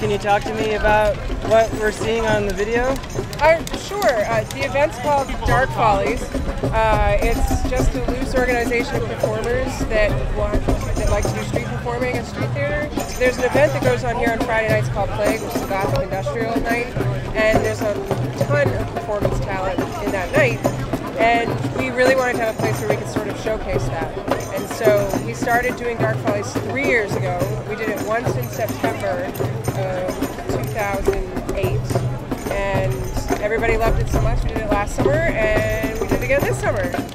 Can you talk to me about what we're seeing on the video? Uh, sure. Uh, the event's called Dark Follies. Uh, it's just a loose organization of performers that want that like to do street performing and street theater. There's an event that goes on here on Friday nights called Plague, which is a Gothic industrial night, and there's a ton of performance talent in that night. And we really wanted to have a place where we could sort of showcase that. And so we started doing Dark Follies three years ago. We did it once in September of 2008. And everybody loved it so much, we did it last summer, and we did it again this summer.